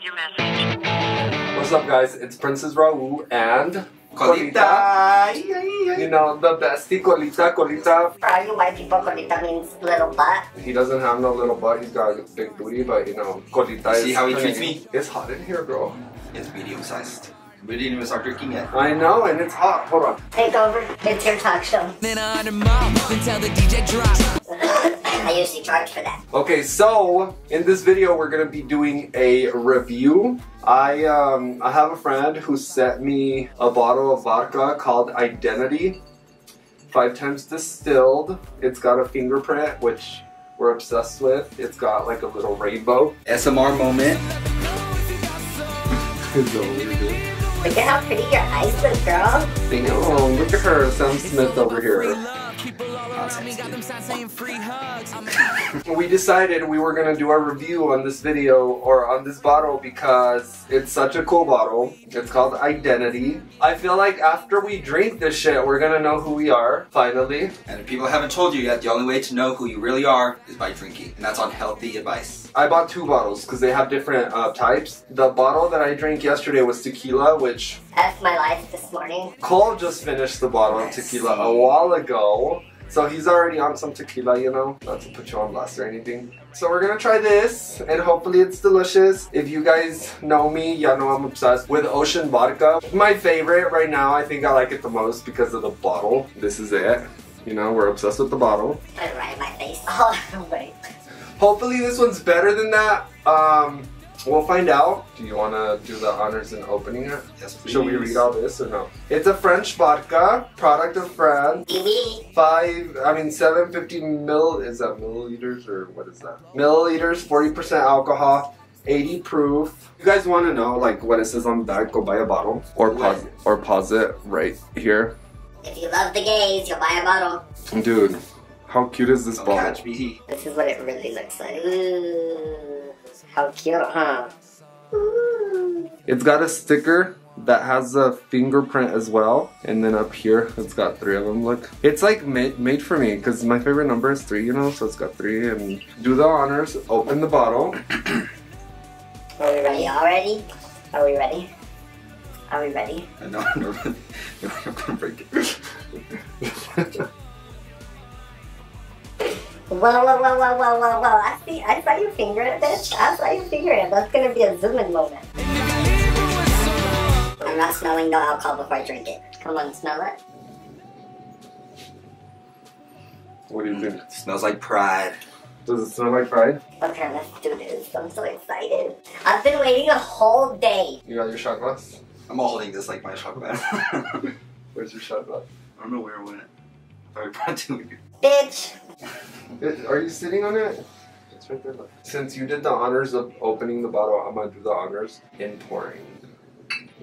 record your message. What's up, guys? It's Princess Raoo and Colita. You know the bestie Colita. Colita. For all you white people, colita means little butt. He doesn't have no little butt. He's got a big booty, but you know Colita. See is how he treats me? It's hot in here, bro. It's medium sized. We didn't even start drinking yet. I know, and it's hot. Hold on. Take over. It's your talk show. Then a hundred miles, then tell the DJ drop. I usually charge for that. Okay, so in this video we're gonna be doing a review. I um I have a friend who sent me a bottle of vodka called Identity, five times distilled. It's got a fingerprint which we're obsessed with. It's got like a little rainbow. SMR moment. Is that what we're doing? Look at how pretty your eyes look, girl. Damn, look at her, Sam Smith over here. People all around me got them signs saying free hugs. I'm We decided we were gonna do a review on this video or on this bottle because it's such a cool bottle. It's called Identity. I feel like after we drink this shit, we're gonna know who we are, finally. And if people haven't told you yet, the only way to know who you really are is by drinking. And that's on healthy advice. I bought two bottles because they have different uh, types. The bottle that I drank yesterday was tequila, which That's my life this morning. Cole just finished the bottle of tequila a while ago. So he's already on some tequila, you know, not to put you on blast or anything. So we're gonna try this and hopefully it's delicious. If you guys know me, y'all know I'm obsessed with ocean vodka. My favorite right now, I think I like it the most because of the bottle. This is it. You know, we're obsessed with the bottle. Put it right in my face. Hopefully this one's better than that. Um, we'll find out. Do you wanna do the honors in opening it? Yes, please. Should we read all this or no? It's a French vodka, product of France. Five, I mean, 750 mill, is that milliliters or what is that? Milliliters, 40% alcohol, 80 proof. You guys want to know like what it says on the back? Go buy a bottle or pause or pause it right here. If you love the gays, you'll buy a bottle. Dude, how cute is this Don't bottle? catch me. This is what it really looks like. Ooh. How cute, huh? It's got a sticker that has a fingerprint as well, and then up here it's got three of them. Look, it's like made made for me because my favorite number is three, you know. So it's got three. And do the honors. Open the bottle. Are we ready already? Are we ready? Are we ready? I know, I'm nervous. I'm gonna break it. Whoa, whoa, whoa, whoa, whoa, whoa, whoa. I see, I saw your finger it, bitch. I saw your finger it. That's gonna be a zoom in moment. I'm not smelling no alcohol before I drink it. Come on, smell it. What do you think? It smells like pride. Does it smell like pride? Okay, let's do this. I'm so excited. I've been waiting a whole day. You got your shot glass? I'm holding this like my shot glass. Where's your shot glass? I don't know where it went. I brought it to you. Bitch. It- Are you sitting on it? It's right there. Look. Since you did the honors of opening the bottle, I'm gonna do the honors in pouring.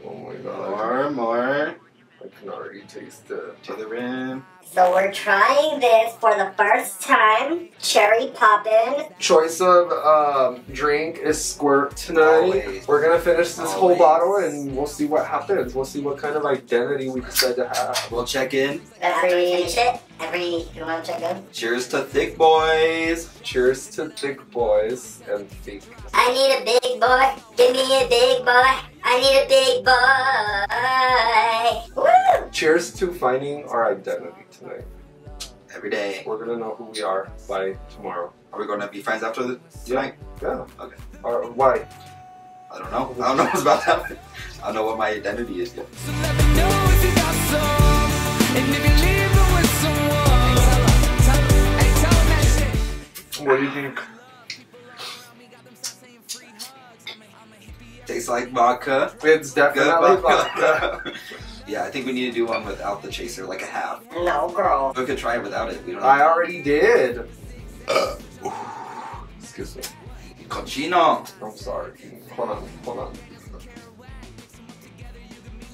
Oh my god. More, more. I can already taste it. To the rim. So we're trying this for the first time. Cherry poppin'. Choice of um, drink is squirt tonight. Always. We're gonna finish this whole bottle and we'll see what happens. We'll see what kind of identity we decide to have. We'll check in. Every finish it. Every you wanna check in? Cheers to thick boys. Cheers to thick boys and thick. I need a big boy. Give me a big boy. I need a big boy. Woo! Cheers to finding our identity tonight. Every day. We're gonna know who we are by tomorrow. Are we gonna be friends after the tonight? Yeah. Okay. Or why? I don't know. I don't know what's about to happen. I don't know what my identity is yet. So What do you think? Tastes like vodka. It's Good definitely vodka. vodka. yeah, I think we need to do one without the chaser, like a half. No, girl. We could try it without it. We don't I know. already did. Excuse me. Cochino. I'm sorry. Hold on. Hold on.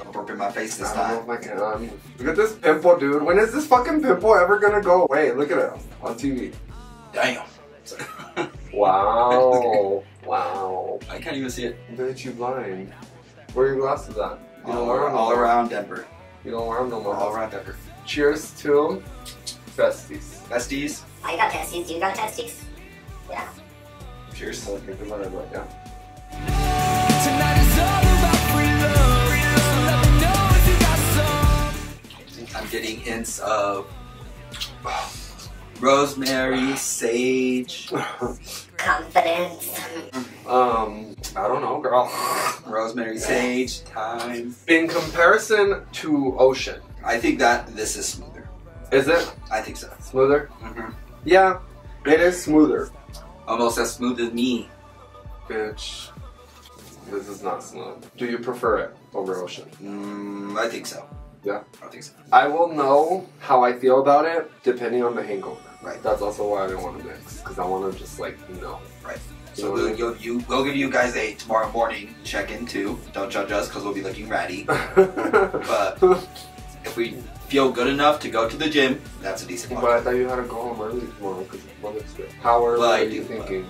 I'm burping my face this time. don't know if I can. Um, look at this pimple, dude. When is this fucking pimple ever gonna go away? Look at it on TV. Damn. Wow. wow. I can't even see it. Look at you blind. Where are your glasses at? You all, around, all around Denver. You don't wear them no more. All around Denver. Cheers to besties. Besties. I got besties. You got besties. Yeah. Cheers. Okay, good one, everyone. Yeah. I'm getting hints of rosemary, sage, Confidence. um, I don't know, girl. rosemary, sage, thyme. In comparison to ocean, I think that this is smoother. is it I think so. smoother? hmm Yeah, it is smoother. Almost as smooth as me. Bitch, this is not smooth. Do you prefer it over ocean? Mm, I think so. Yeah. I think so. I will know how I feel about it depending on the hangover. Right. That's also why I don't want to mix because I want to just like know. Right. So we'll, you, we'll give you guys a tomorrow morning check-in too. Don't judge us because we'll be looking ratty. But if we feel good enough to go to the gym, that's a decent But I thought you had to go home early tomorrow because it's Mother's Day. How early I are you but- thinking?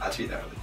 That's be there at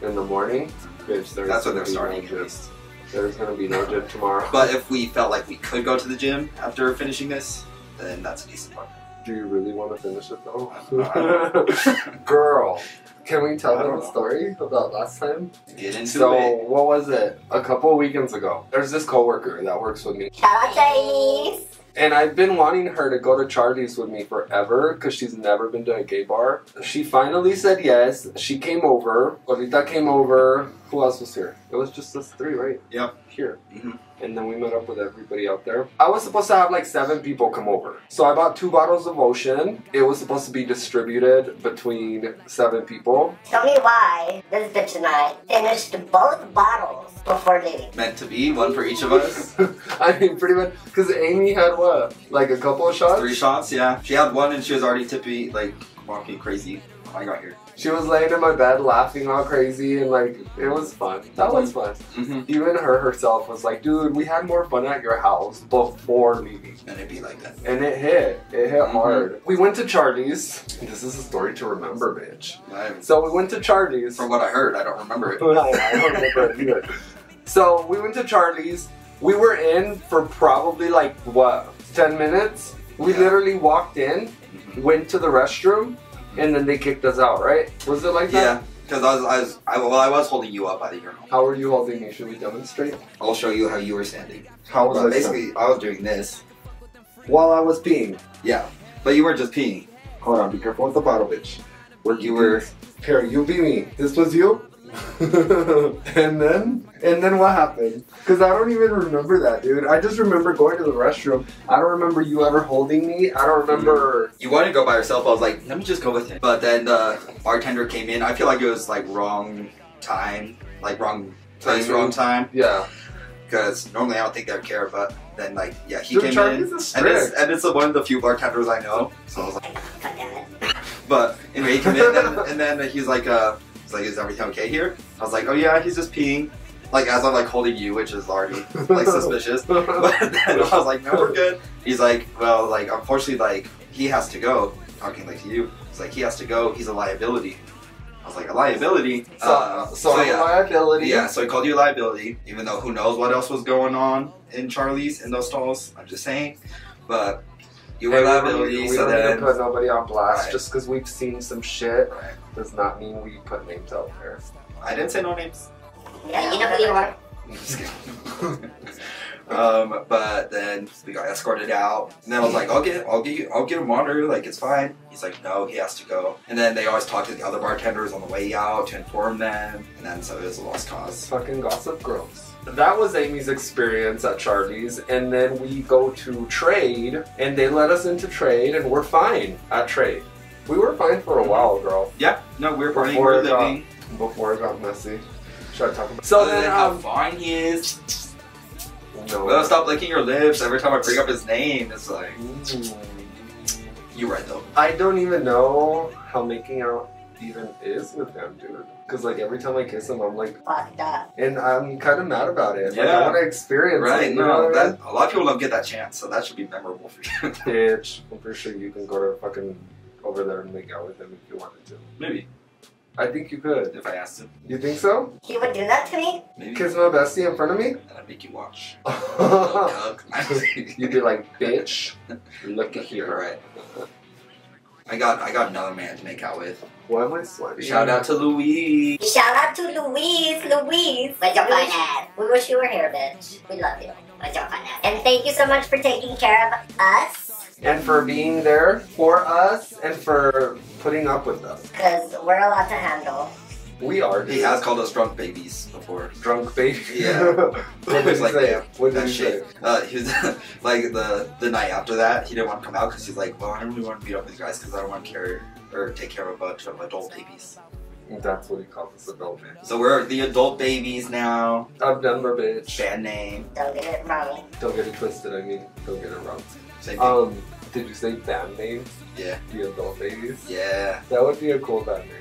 10. In the morning? Bitch, there's That's when they're starting no at gym. least. There's gonna be no gym tomorrow. But if we felt like we could go to the gym after finishing this, then that's a decent one. Do you really want to finish it though? Girl, can we tell I them a story about last time? Get into So it. what was it? A couple of weekends ago, there's this coworker that works with me, Shout out to Amy. And I've been wanting her to go to Charlie's with me forever because she's never been to a gay bar. She finally said yes. She came over. Olita came over. Who else was here? It was just us three, right? Yep. Here. Mhm. And then we met up with everybody out there. I was supposed to have like seven people come over. So I bought two bottles of Ocean. It was supposed to be distributed between seven people. Tell me why this bitch and I finished both bottles before leaving. Meant to be, one for each of us. I mean, pretty much. Because Amy had what? Like a couple of shots? Three shots, yeah. She had one and she was already tippy, like walking crazy when I got here. She was laying in my bed laughing all crazy and like, it was fun. That was fun. Mm-hmm. Even her herself was like, dude, we had more fun at your house before leaving. And it'd be like that. And it hit. It hit Mhm. hard. We went to Charlie's. This is a story to remember, bitch. I- So we went to Charlie's. From what I heard, I don't remember it. I don't remember it either. So we went to Charlie's. We were in for probably like what, ten minutes. We Yeah. literally walked in, Mhm. went to the restroom, and then they kicked us out. Right? Was it like that? Yeah, because I was, I was, I, well, I was holding you up by the urinal. How were you holding me? Should we demonstrate? I'll show you how you were standing. How was Well, I basically, I was doing this. While I was peeing. Yeah, but you weren't just peeing. Hold on, be careful with the bottle, bitch. Where You were. Here, you be me. This was you. and then, and then what happened? Because I don't even remember that, dude. I just remember going to the restroom. I don't remember you ever holding me. I don't remember. You wanted to go by yourself. I was like, let me just go with him. But then the bartender came in. I feel like it was like wrong time, like wrong place, Timing. wrong time. Yeah. Because normally I don't think they'd care, but then like yeah, he Dude, came Charlie's in, is and it's, strict. and it's one of the few bartenders I know. So I was like, God damn it. but anyway, he came in, and, and then he's like, uh, he's like, is everything okay here? I was like, oh yeah, he's just peeing. Like as I'm like holding you, which is already like suspicious. But then I was like, no, we're good. He's like, well, like unfortunately, like he has to go. Talking like to you, it's like he has to go. He's a liability. I was like, a liability. So, Uh, so, a yeah. liability. Yeah, so he called you a liability, even though who knows what else was going on in Charlie's in those stalls. I'm just saying, but you were Hey, a we don't liability. need- We so don't need to put nobody on blast Right. just because we've seen some shit. Right. Does not mean we put names out there. I didn't say no names. Yeah, you know who you are. Just kidding. um, but then we got escorted out, and then I was like, "I'll get, I'll get, you, I'll get a monitor. Like it's fine." He's like, "No, he has to go." And then they always talk to the other bartenders on the way out to inform them, and then so it was a lost cause. Fucking gossip girls. That was Amy's experience at Charlie's, and then we go to trade, and they let us into trade, and we're fine at trade. We were fine for a while, girl, Yeah, no, we're partying, Before we're it got- living. before it got messy. Should I talk about? So Other then, than how um, fine he is, no. well, stop licking your lips every time I bring up his name. It's like Mm. you're right though. I don't even know how making out even is with him, dude. Because like every time I kiss him, I'm like, Fucked up. and I'm kind of mad about it. Like, I Yeah. want to experience it. Right? You No, know I mean? that a lot of people don't get that chance, so that should be memorable for you. Bitch, I'm pretty sure you can go to fucking over there and make out with him if you wanted to. Maybe I think you could. if I asked him, You think so? He would do that to me? maybe. Kiss my bestie in front of me? And I'd make you watch. You'd be like, bitch, look at You're here. right. I got I got another man to make out with. Why am I sweating? Shout out to Luis. Shout out to Luis, Luis. Where's your fine ass? We wish you were here, bitch. We love you. What's your fun And thank you so much for taking care of us, And for being there for us and for putting up with us. because we're a lot to handle. We are. He has called us drunk babies before. drunk babies. Yeah. what did he like, say? yeah, what did that he shit. say? Uh, he was like the the night after that, he didn't want to come out because he's like, well, I don't really want to beat up these guys because I don't want to carry or take care of a bunch of adult babies. That's what he calls us adult man. So we're the adult babies now. I've done my bitch. Band name, Don't get it wrong. Don't get it twisted. I mean, don't get it wrong. same thing. Um, did you say band name? yeah, The adult babies. yeah, That would be a cool band name.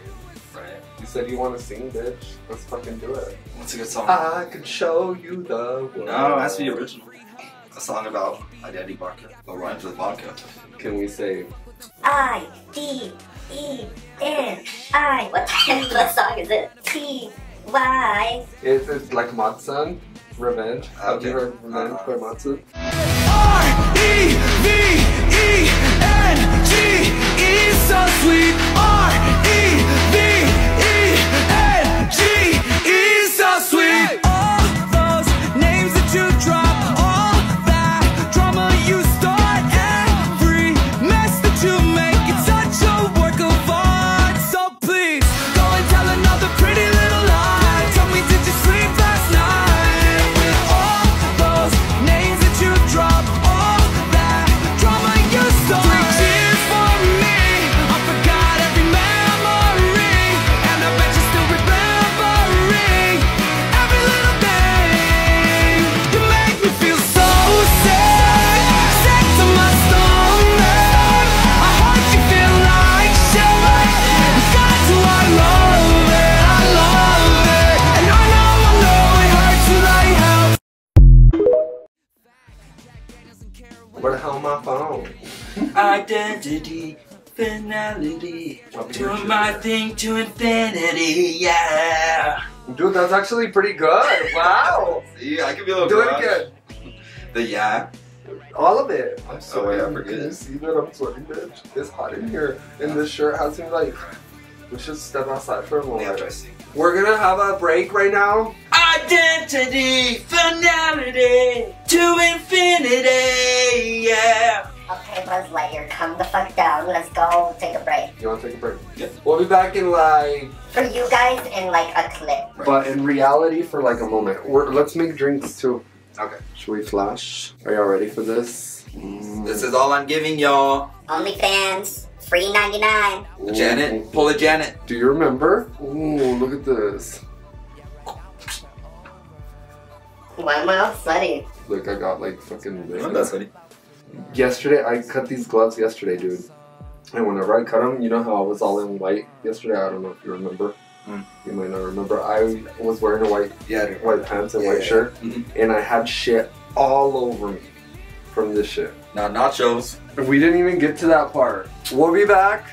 right. You said you want to sing, bitch. Let's fucking do it. What's a good song? I can show you the world. no, it has to be original. A song about identity vodka. Oh, rhymes with vodka. Can we say I D E N I. What the what song is it? T Y. it's, it's like Matsun? Revenge. Have you heard Revenge by uh, Matsun? R E V E N G E so sweet. R Identity, finality, I'll doing your my thing to infinity, yeah. Dude, that's actually pretty good. Wow. See, I can be a little Do it again. The yeah. All of it. I'm Oh, sweating. yeah, forget Can you see that I'm sweating, bitch? It's hot in here. And this shirt has me like, we should step outside for a Yeah, moment. after I sing. We're gonna have a break right now. Identity, finality, to infinity, yeah. Okay, Buzz Lightyear, come the fuck down. Let's go take a break. You wanna take a break? Yeah. We'll be back in like, For you guys, in like a clip. but in reality for like a moment. We're, let's make drinks too. Okay. Should we flash? Are y'all ready for this? Mm. This is all I'm giving y'all. OnlyFans, free 99. Janet, pull a Janet. Do you remember? Ooh, look at this. Why am I all sweaty? Look, I got like fucking. I'm not funny. Yesterday, I cut these gloves yesterday, dude. And whenever I cut them, you know how I was all in white yesterday? I don't know if you remember. Hmm. You might not remember. I was wearing a white Yeah, dude. white pants and Yeah, white yeah. shirt, Mhm. and I had shit all over me from this shit. Now nachos. We didn't even get to that part. We'll be back.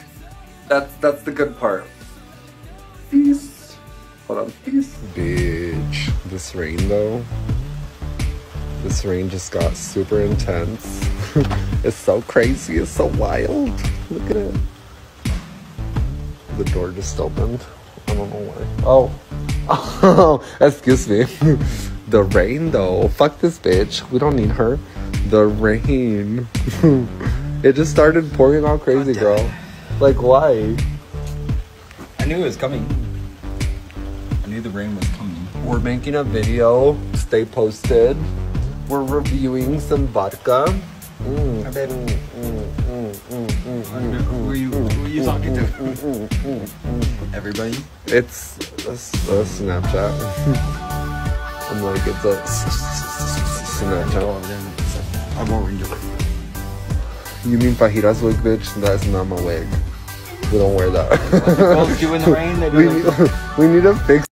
That's that's the good part. Peace. Hold on. Peace. Bitch. This rain though. This rain just got super intense. it's so crazy. It's so wild. Look at it. The door just opened. I don't know why. Oh. Oh, excuse me. the rain though. Fuck this bitch. We don't need her. The rain. it just started pouring out crazy, girl. it. Like why? I knew it was coming. I knew the rain was coming. We're making a video. Stay posted. We're reviewing some vodka. Mm, I bet- mm, mm, mm, mm, mm, mm, Who are you, who are you talking to? mm, mm, mm, mm. Everybody? It's a, a Snapchat. I'm like, it's a Snapchat. I'm wearing your You mean Fajira's wig, bitch? That's not my wig. We don't wear that. girls do in the rain? They do we, like we need to fix.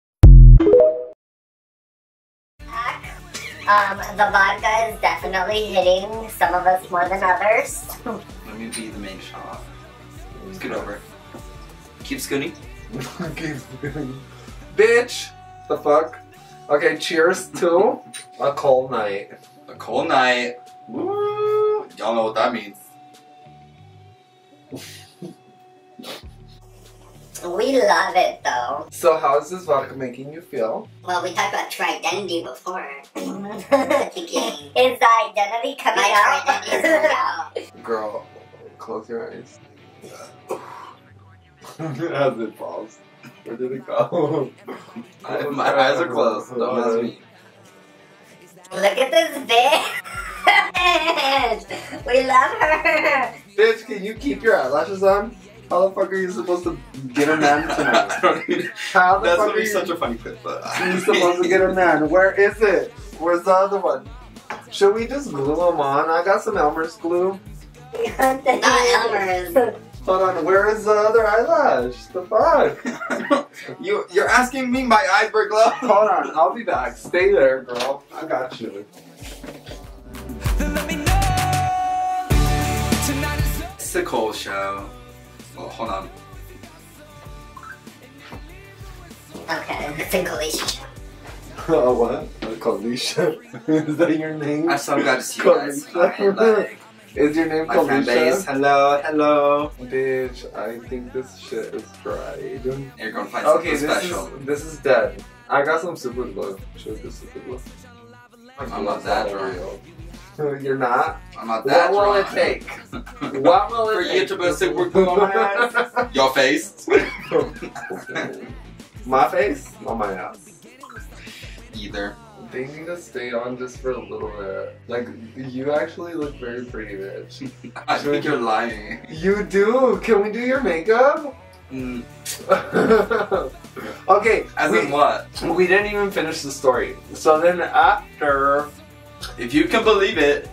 Um, the vodka is definitely hitting some of us more than others. Let me be the main shot. Scoot over. Keep scooting. Bitch! The fuck? Okay, cheers to a cold night. A cold night. Woo! Y'all know what that means. We love it though. So how is this vodka making you feel? Well, we talked about tri-identity before. Thinking, is the identity coming out? tri-identity is coming out. Girl, close your eyes. As it falls. Where did it go? I- my eyes are closed. Don't ask me. Look at this bitch. we love her. Bitch, can you keep your eyelashes on? How the fuck are you supposed to get a man tonight? How the That's fuck gonna are be you, such a funny clip, but you supposed to get a man? Where is it? Where's the other one? Should we just glue them on? I got some Elmer's glue. Not Elmer's. Hold on, where is the other eyelash? The fuck? you you're asking me my eyes were glow. Hold on, I'll be back. Stay there, girl. I got you. Then let me know. Tonight is It's a cool show. Well, hold on. Okay, it's a relationship. Oh, what? Uh, Kalisha. is that your name? I'm so glad to see you guys. Like, Is your name my. Kalisha? Hello, hello. Bitch, I think this shit is dried. You're gonna find Okay, something this special. is this is dead. I got some super glue. Show this super glue. I'm not that drunk. You're not. I'm not that what will it take? What will it For take? you to put super glue on my Your face. my face? On my ass. Either. They need to stay on just for a little bit. Like, you actually look very pretty, bitch. I think you're lying. You do. Can we do your makeup? Mm, okay. as we, in what? we didn't even finish the story. So then after, If you can believe it.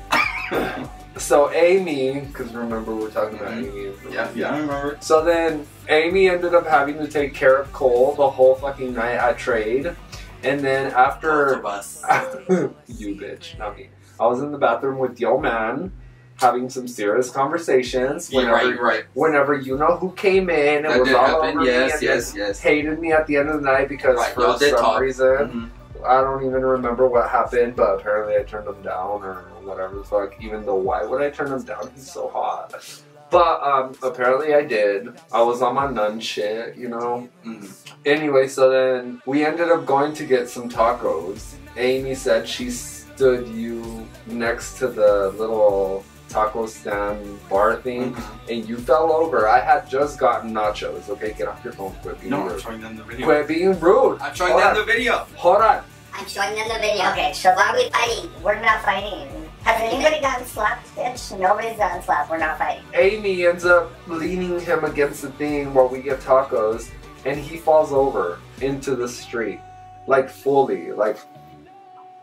so Amy, because remember we're talking about Mhm. Amy. yeah, yeah, I remember. So then Amy ended up having to take care of Cole the whole fucking night at trade. And then after bus. you bitch, not me. I was in the bathroom with your Man having some serious conversations. You're Whenever, right, right. whenever you know who came in and That was all happen. over Yes, me yes, and yes. hated me at the end of the night because Right, for some talk. reason Mhm. I don't even remember what happened, but apparently I turned him down or whatever the fuck. Even though why would I turn him down? He's so hot. But um, apparently I did. I was on my nun shit, you know. Mhm. Anyway, so then we ended up going to get some tacos. Amy said she stood you next to the little taco stand bar thing, Mhm. and you fell over. I had just gotten nachos. Okay, get off your phone, quit being No, I'm rude. showing them the video. Quit being rude. I'm showing Hold them on. the video. Hold on. I'm showing them the video. Okay, so why are we fighting? We're not fighting. Has anybody gotten slapped, bitch? Nobody's gotten slapped. We're not fighting. Amy ends up leaning him against the thing while we get tacos, and he falls over into the street, like fully, like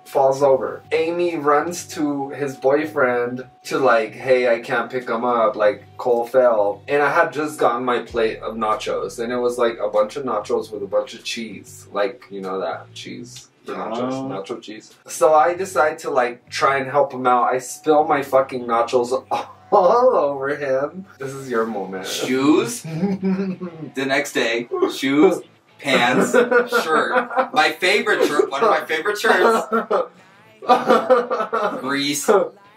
falls over. Amy runs to his boyfriend to like, hey, I can't pick him up. Like Cole fell, and I had just gotten my plate of nachos, and it was like a bunch of nachos with a bunch of cheese, like you know that cheese. The nachos, Oh. nacho cheese. So I decide to like try and help him out. I spill my fucking nachos all over him. This is your moment. Shoes. The next day, shoes, pants, shirt. My favorite shirt. One of my favorite shirts. Grease,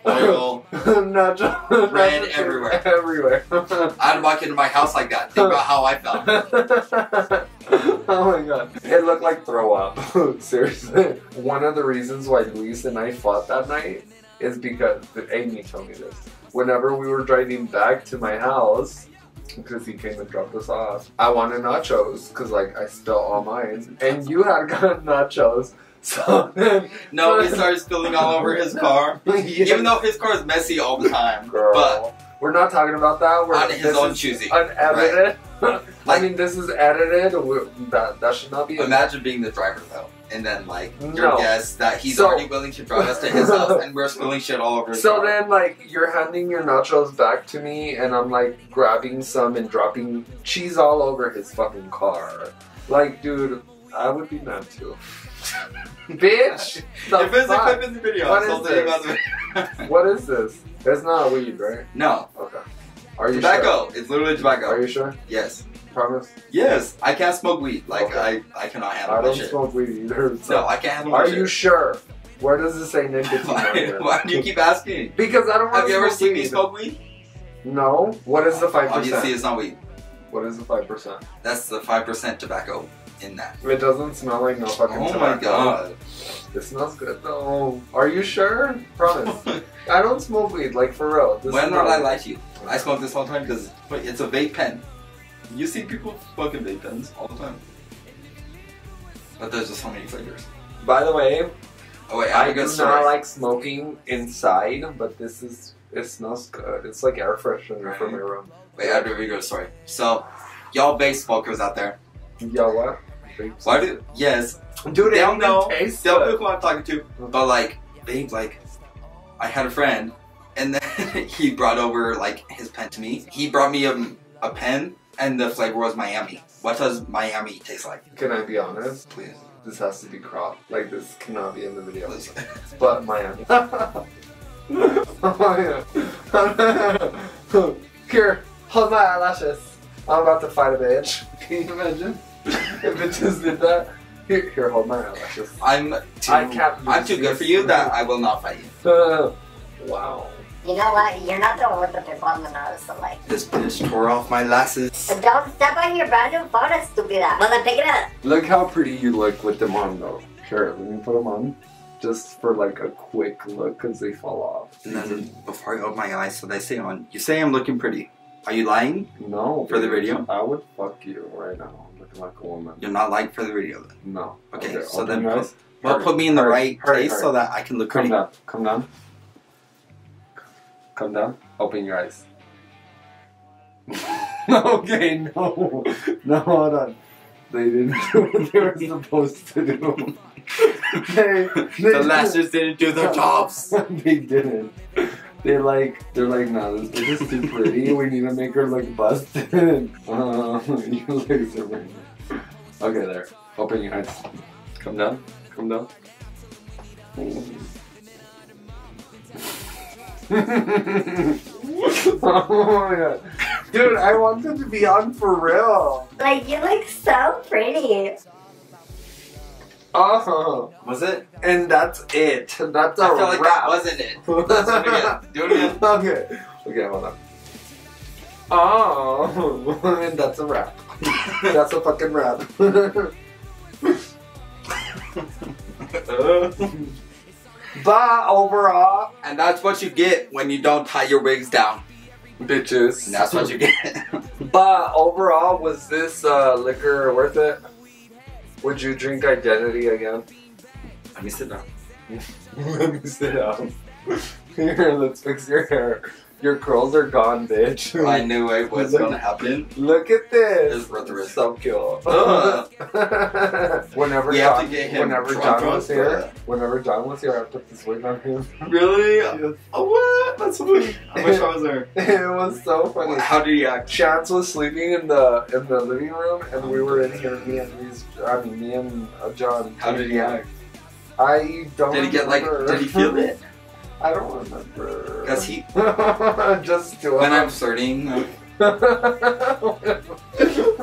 oil. Nacho, Red nacho cheese everywhere. Everywhere. I'd walk into my house like that. Think about how I felt. oh my god. It looked like throw up. Seriously. One of the reasons why Luis and I fought that night is because Amy told me this. Whenever we were driving back to my house, because he came and dropped us off, I wanted nachos because like I spilled all mine, and you had gotten nachos. So then, No, he started spilling all over his car. Yeah. Even though his car is messy all the time. Girl, But we're not talking about that. We're on his own choosing. unedited. I Like- mean, this is edited. that that should not be. Imagine being the driver though. And then like your No. guess that he's So- already willing to drive us to his house and we're spilling shit all over his So car. then, like, you're handing your nachos back to me, and I'm like grabbing some and dropping cheese all over his fucking car. Like, dude, I would be mad too. Bitch! The if it's a clip in the video, What still thinking this? about the What is this? It's not weed, right? No. Okay. Are you Tobacco. It's literally sure? tobacco. Are you sure? Yes. Promise? Yes. I can't smoke weed. Like Okay. I, I cannot handle I don't shit. smoke weed either. so- No, I can't handle Are that you shit. sure? Where does it say nicotine why, why do you keep asking? Because I don't want Have you ever seen me smoke weed? No. What is the five Obviously, it's not weed. What is the five percent? That's the five percent tobacco in that. It doesn't smell like no fucking Oh tobacco. my god. It smells good though. Are you sure? Promise. I don't smoke weed, like for real. This when not- I lie to you? I smoke this all the time because it's a vape pen. You see people smoking vape pens all the time. But there's just so many flavors. By the way, Oh wait, I I do story. not like smoking inside, but this is it smells good. It's like air freshener from my room. Wait, I have a really good story. So, y'all vape smokers out there, Y'all what? Why do yes? Dude, they it don't know. tastes They'll know who I'm talking to. But like, babe, like, I had a friend, and then he brought over like his pen to me. He brought me a, a pen, and the flavor was Miami. What does Miami taste like? Can I be honest? Please, This has to be cropped. Like this cannot be in the video. please. But Miami. oh. Here, hold my eyelashes. I'm about to fight a bitch. Can you imagine? If bitches did that. Here, here, hold my eyelashes. I'm too. I can't I'm too good for this. you that I will not fight you. Uh, wow. You know what? You're not the one with the pimple on the nose, so like. This bitch tore off my glasses. Don't step on your brand new phone, stupida. Well, then pick it up. Look how pretty you look with them on, though. Here, let me put them on. Just for like a quick look, because they fall off. And then before I open my eyes, so they stay on. You say I'm looking pretty. Are you lying? No. For the video? I would fuck you right now. Like a woman. You're not lying for the video then. No. Okay, so then put- Well, put me in the hurry, right hurry, place hurry. so that I can look Come pretty. down. Come down. Come down. Open your eyes. okay, no. No, hold on. They didn't do what they were supposed to do. they, they The lashers didn't do their jobs. they didn't. They like, they're like, no, this bitch is too pretty. We need to make her look busted. Uh, you look so pretty. Okay, there. Open your eyes. Come down. Come down. oh my god. Dude, I wanted to be on for real. Like, you look so pretty. Oh, Was it? and that's it. That's a I feel like wrap. that wasn't it. Let's do it again. Do it again. okay. Okay, hold on. Oh, and that's a wrap. That's a fucking wrap. but overall, and that's what you get when you don't tie your wigs down. bitches. And that's what you get. But overall, was this uh, liquor worth it? Would you drink Identity again? Let me sit down. Let me sit down. Here, let's fix your hair. Your curls are gone, bitch. I knew it was gonna happen. Look at this. It's worth the risk. So cute. Ugh. whenever We have John, to get him whenever John was here, that. whenever John was here, I put this wig on him. Really? Yes. Oh, what? That's funny. I wish I was there. it was so funny. How did he act? Chance was sleeping in the in the living room, and we were in here. Me and Reese, I mean, me and uh, John. How did he act? I don't. Did he get like? Did he feel it? I don't remember. Because he, just it. when I'm flirting, uh,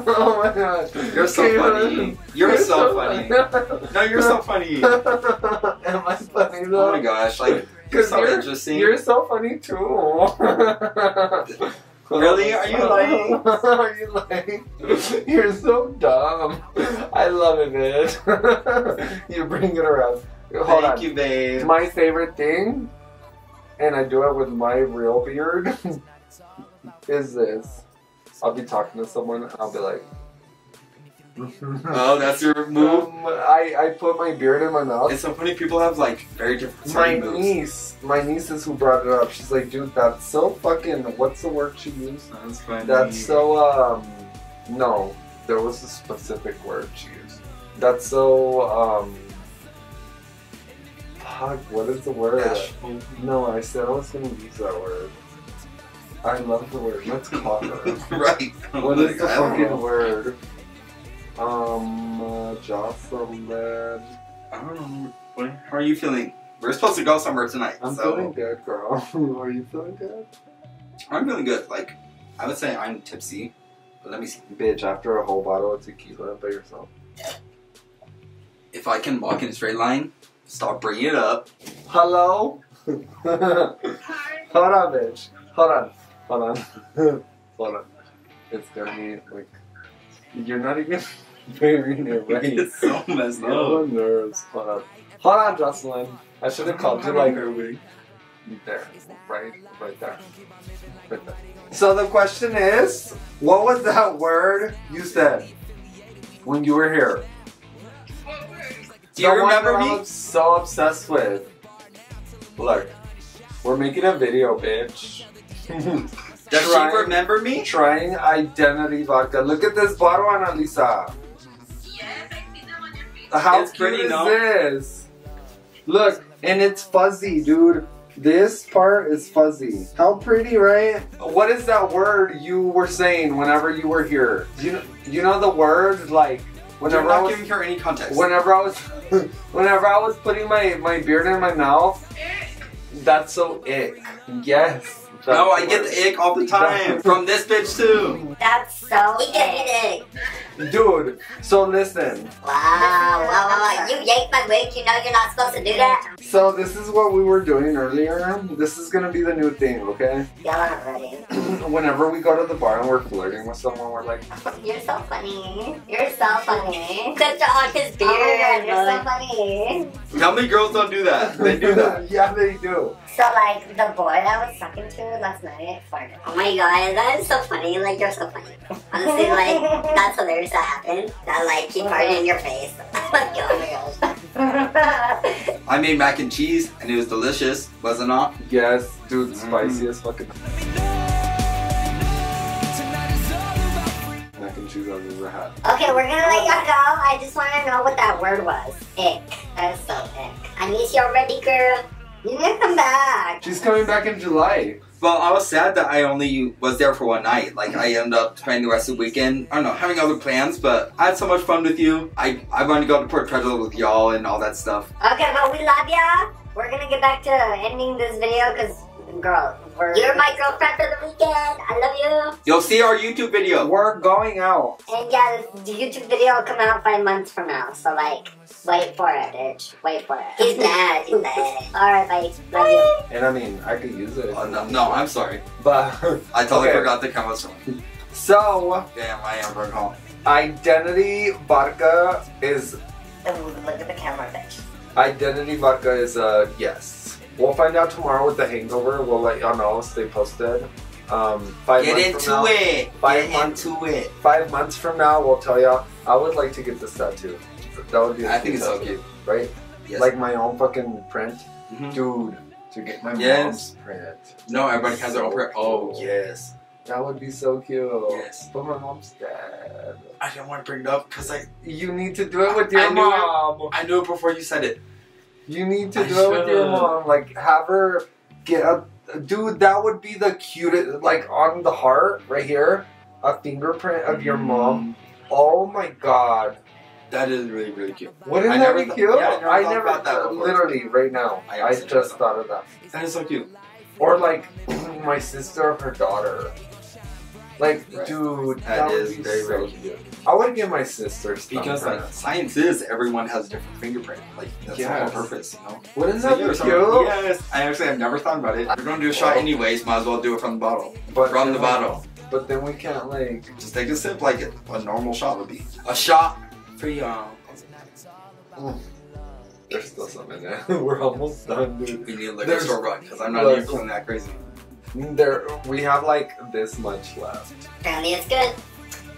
oh my gosh. you're so funny. You're so funny. No, you're so funny. Am I funny though? Oh my gosh, like you're 'Cause so you're- interesting. You're so funny too. Really? Are you lying? Are you lying? You're so dumb. I love it, man. you bring it around. Hold Thank on. you, babe. My favorite thing, and I do it with my real beard, is this. I'll be talking to someone, and I'll be like, Oh, that's your move. Um, I, I put my beard in my mouth. It's so funny. People have like very different My moves. niece, my niece is who brought it up. She's like, dude, that's so fucking. What's the word she used? That's funny. That's so um. No, there was a specific word she used. That's so um. Fuck, what is the word? Bashful. No, I said I was gonna use that word. I love the word. Let's her. right. what is the fucking word? Um, uh, Jocelyn. I don't know. What, how are you feeling? We're supposed to go somewhere tonight, I'm so feeling good, girl. Are you feeling good? I'm feeling good. Like, I would say I'm tipsy, but let me see. Bitch, after a whole bottle of tequila by yourself. If I can walk in a straight line, stop bringing it up. Hello? Hold on, bitch. Hold on. Hold on. Hold on. it's gonna be like you're not even wearing it right. It's so messed No up. nerves. Hold on. Hold on, Jocelyn. I should have called you like there, right, right there, right there. So the question is, what was that word you said when you were here? Do you The remember I me? so obsessed with. Look, we're making a video, bitch. Does Trying- she remember me? Trying identity vodka. Look at this bottle, Annalisa. How It's cute pretty, is no? this? Look, and it's fuzzy, dude. This part is fuzzy. How pretty, right? What is that word you were saying whenever you were here? You know, you know the word like whenever I not was giving her any context. whenever I was whenever I was putting my my beard in my mouth. That's so ick. Yes. That's no, I get the ick all the time. From this bitch too. That's so He gave me the Dude, so listen. Wow, wow, wow, wow. You yanked my wig, you know you're not supposed to do that? So this is what we were doing earlier. This is gonna be the new thing, okay? Y'all aren't ready. Whenever we go to the bar and we're flirting with someone, we're like, You're so funny. You're so funny. Clipped on his beard. Oh god, you're so funny. How many girls don't do that? They do that. yeah, they do. So like the boy that I was talking to last night farted. Oh my god, that is so funny. Like you're so funny. Honestly, like that's hilarious that happened. That like he farted in your face. like oh my gosh. I made mac and cheese and it was delicious, was it not? Yes, dude, Mm. spicy as fucking Tonight is all about free. mac and cheese I've ever had. okay, we're gonna let y'all go. I just want to know what that word was. Ick. That is so ick. I miss you already, girl. You need back. She's coming back in July. Well, I was sad that I only was there for one night. Like I ended up spending the rest of the weekend. I don't know, having other plans, but I had so much fun with you. I I wanted to go to Port Treasure with y'all and all that stuff. Okay, but we love ya. We're gonna get back to ending this video because, girl, we're. You're my girlfriend for the weekend. I love you. You'll see our YouTube video. We're going out. And yeah, the YouTube video will come out five months from now. So, like, wait for it, bitch. Wait for it. He's mad. He's mad. Alright, bye. Love you. And I mean, I could use it. Oh, no, no, I'm sorry. But I totally Okay. forgot the camera on. so Damn, I am Burn Hall. identity vodka is Look at the camera, bitch. identity vodka is a yes. We'll find out tomorrow with the hangover. We'll let y'all know. Stay posted. Um, five Get months from into now, it. Five Get months. into it. Five months from now, we'll tell y'all. I would like to get this tattoo. That would be. I think it's so cute. right? Yes. Like my own fucking print, Mhm. dude. To get my Yes. mom's print. No, everybody has their own prayer. Oh yes. That would be so cute. Yes. But my mom's dead. I didn't want to bring it up because I You need to do it with your I knew it. mom. I knew it before you said it. You need to I do it with your mom. Like, have her get a. Dude, that would be the cutest. Like, on the heart, right here, a fingerprint of your mom. Oh my god. That is really really cute. Wouldn't I that never be cute? yeah, I never I thought never that. Literally, right now. I I, just thought of that. That is so cute. Or, like, my sister or her daughter. Like, Right. dude, that, That would very so very cute. I would give my sister. Because like science is everyone has a different fingerprint. Like that's the whole purpose, you know. Wouldn't that be cute? are- Yes. I actually have never thought about it. We're gonna do a shot anyways. Might as well do it from the bottle. But From the we- bottle. But then we can't, like. Just take a sip like a normal shot would be. A shot for y'all. Mm. There's still some in there. We're almost done, dude. We need a liquor There's- store run because I'm not Look. even feeling that crazy. There, we have like this much left. Apparently it's good.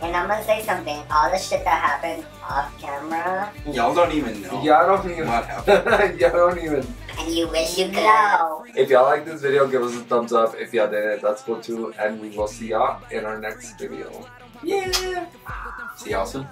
And I'm gonna say something. All the shit that happened off camera, Y'all don't even know Y'all don't even. what happened. yeah, I don't even. and you wish you could know. If y'all like this video, give us a thumbs up. If y'all didn't, that's cool too. And we will see y'all in our next video. Yeah. See y'all soon.